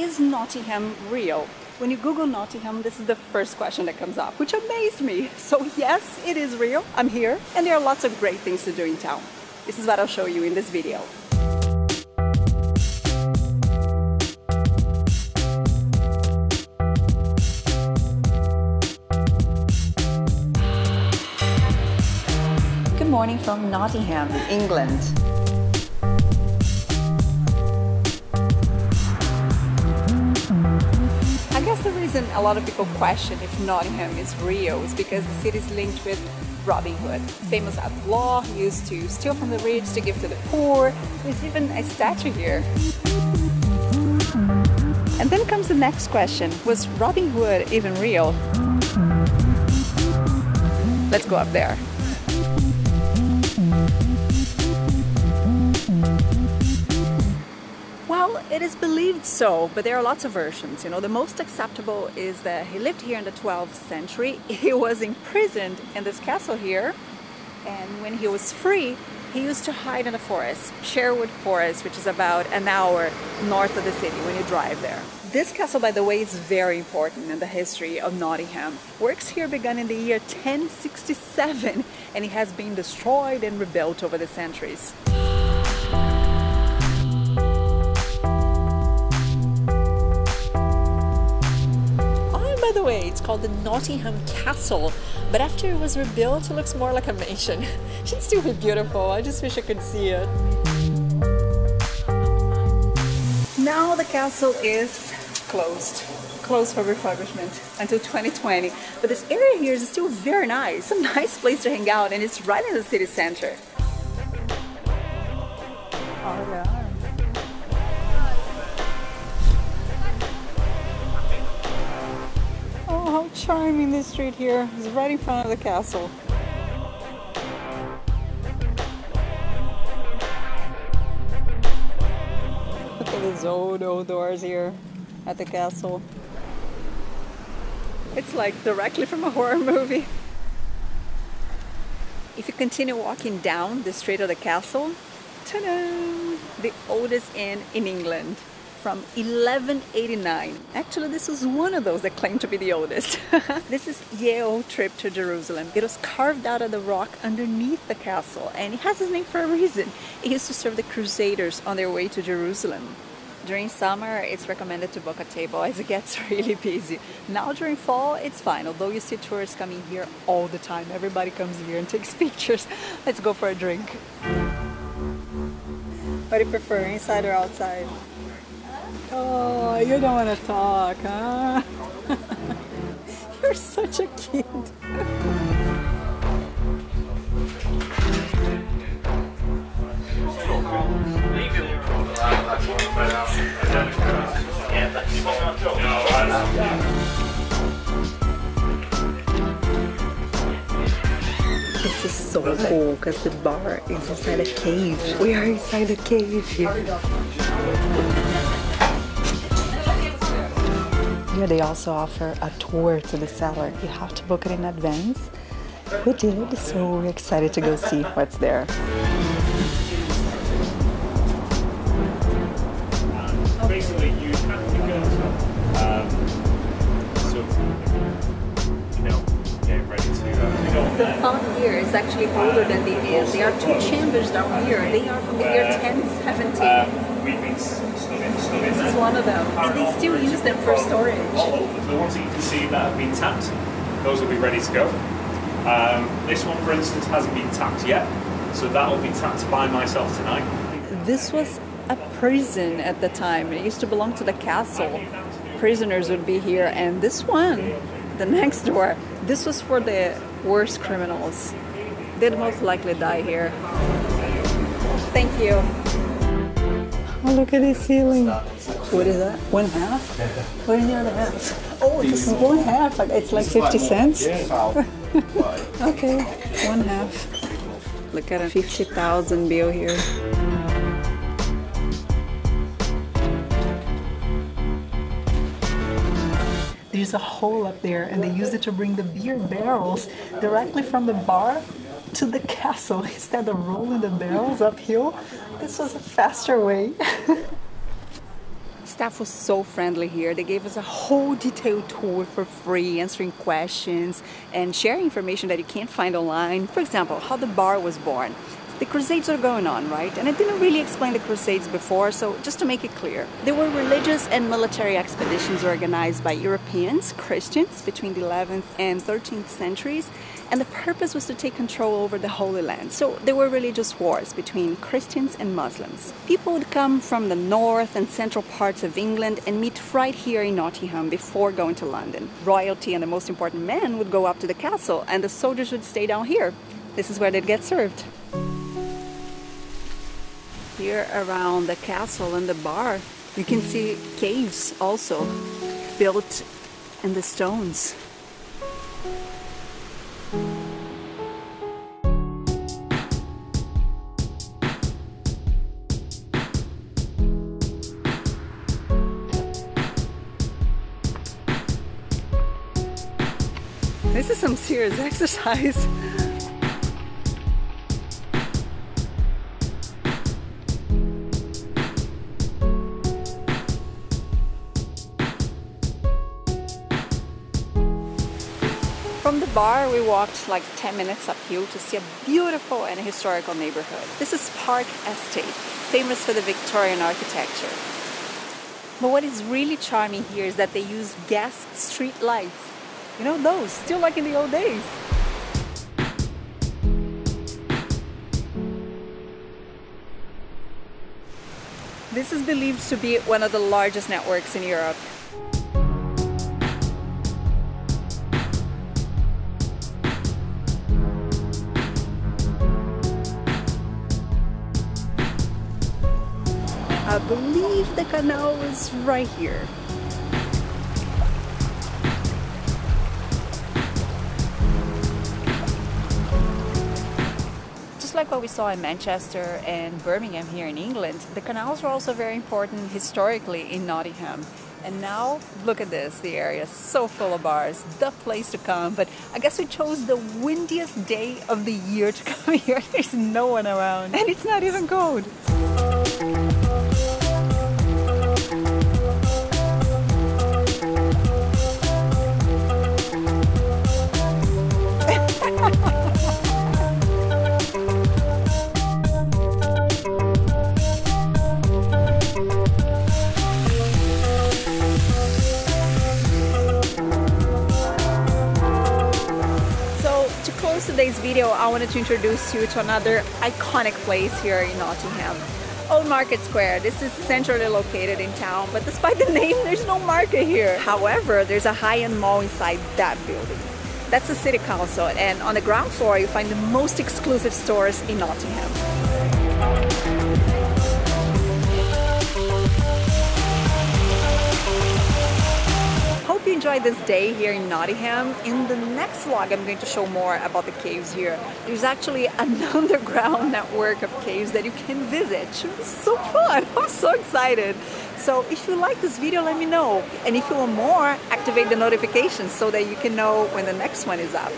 is Nottingham real? When you Google Nottingham, this is the first question that comes up, which amazed me. So, yes, it is real. I'm here, and there are lots of great things to do in town. This is what I'll show you in this video. Good morning from Nottingham, England. Reason a lot of people question if Nottingham is real is because the city is linked with Robin Hood, famous outlaw who used to steal from the rich to give to the poor. There's even a statue here. And then comes the next question Was Robin Hood even real? Let's go up there. It is believed so, but there are lots of versions. You know, the most acceptable is that he lived here in the 12th century. He was imprisoned in this castle here, and when he was free, he used to hide in the forest, Sherwood Forest, which is about an hour north of the city when you drive there. This castle, by the way, is very important in the history of Nottingham. Works here began in the year 1067 and it has been destroyed and rebuilt over the centuries. It's called the Nottingham Castle, but after it was rebuilt, it looks more like a mansion. It should still be beautiful. I just wish I could see it. Now the castle is closed. Closed for refurbishment until 2020. But this area here is still very nice. A nice place to hang out and it's right in the city center. Oh yeah. How charming this street here is right in front of the castle. Look at these old, old doors here at the castle. It's like directly from a horror movie. If you continue walking down the street of the castle, ta-da! The oldest inn in England from 1189. Actually, this was one of those that claimed to be the oldest. this is Ye Olde Trip to Jerusalem. It was carved out of the rock underneath the castle and it has its name for a reason. It used to serve the Crusaders on their way to Jerusalem. During summer, it's recommended to book a table as it gets really busy. Now during fall, it's fine, although you see tourists coming here all the time. Everybody comes here and takes pictures. Let's go for a drink. What do you prefer, inside or outside? Oh, you don't want to talk, huh? You're such a kid. This is so cool because the bar is inside a cave. We are inside a cave here. Here they also offer a tour to the cellar. You have to book it in advance. We did, so we're excited to go see what's there. basically you have to go um, so you know get ready to uh, The pond here is actually older than the inn. There are two chambers down here. They are from the year 1070. We've been s- studying, studying This is one of them. And they still use them for storage. The ones that you can see that have been tapped, those will be ready to go. Um, this one, for instance, hasn't been tapped yet, so that will be tapped by myself tonight. This was a prison at the time. It used to belong to the castle. Prisoners would be here, and this one, the next door, this was for the worst criminals. They'd most likely die here. Thank you. Oh, look at this ceiling. What is that? One half? What is the other half? Oh, this is one half. It's like 50 cents. okay, one half. Look at a 50,000 bill here. There's a hole up there, and they use it to bring the beer barrels directly from the bar to the castle instead of rolling the barrels uphill. This was a faster way. staff was so friendly here. They gave us a whole detailed tour for free, answering questions and sharing information that you can't find online. For example, how the bar was born the Crusades are going on, right? And I didn't really explain the Crusades before, so just to make it clear, they were religious and military expeditions organized by Europeans, Christians, between the 11th and 13th centuries, and the purpose was to take control over the Holy Land. So there were religious wars between Christians and Muslims. People would come from the north and central parts of England and meet right here in Nottingham before going to London. Royalty and the most important men would go up to the castle, and the soldiers would stay down here. This is where they'd get served here around the castle and the bar you can see caves also built in the stones. This is some serious exercise. From the bar, we walked like 10 minutes uphill to see a beautiful and historical neighborhood. This is Park Estate, famous for the Victorian architecture. But what is really charming here is that they use gas street lights. You know, those, still like in the old days. This is believed to be one of the largest networks in Europe. I believe the canal is right here. Just like what we saw in Manchester and Birmingham here in England, the canals were also very important historically in Nottingham. And now, look at this, the area is so full of bars, the place to come. But I guess we chose the windiest day of the year to come here. There's no one around, and it's not even cold. Today's video, I wanted to introduce you to another iconic place here in Nottingham. Old Market Square. This is centrally located in town, but despite the name, there's no market here. However, there's a high-end mall inside that building. That's the City Council, and on the ground floor, you find the most exclusive stores in Nottingham. Enjoyed this day here in Nottingham. In the next vlog, I'm going to show more about the caves here. There's actually an underground network of caves that you can visit. It should be so fun. I'm so excited. So if you like this video, let me know. And if you want more, activate the notifications so that you can know when the next one is up.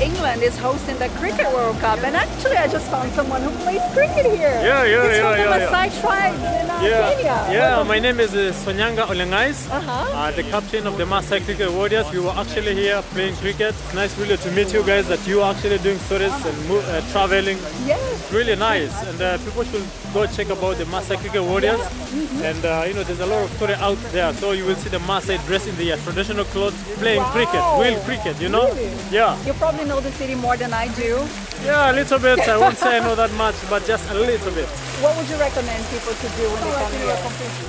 England is hosting the Cricket World Cup, and actually, I just found someone who plays cricket here. Yeah, yeah, He's yeah, from the yeah, Maasai yeah. tribe uh, Yeah, yeah. My name is uh, Sonyanga Olengais, Uh-huh. uh, the captain of the Maasai Cricket Warriors. We were actually here playing cricket. It's nice, really, to meet you guys. That you are actually doing stories and mo- uh, traveling. Yes. It's really nice, and uh, people should go check about the Maasai Cricket Warriors. Mhm. And uh, you know, there's a lot of story out there. So you will see the Maasai dressed in their traditional clothes, playing Wow. cricket, real cricket. You know? Really? Yeah, You probably know the city more than I do. yeah, a little bit. I won't say I know that much, but just a little bit. What would you recommend people to do when they?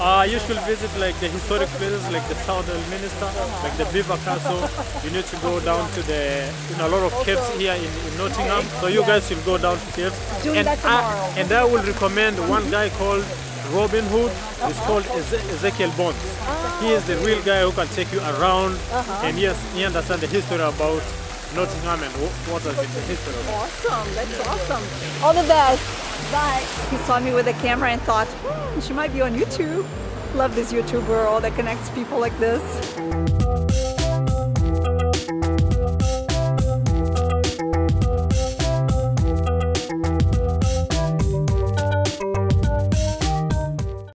Uh, you should visit like the historic places like the Southwell Minster, like the Belvoir Castle. You need to go down to the, know, a lot of caves here in, in Nottingham. So you guys should go down to caves. And. I, and I will recommend one guy called Robin Hood. It's called Ezekiel Bonds. He is the real guy who can take you around and yes, he understands the history about Nottingham and wh- what has been the history of it. Awesome, that's awesome. All the best. Bye. He saw me with a camera and thought, hmm, she might be on YouTube. Love this YouTuber, that connects people like this.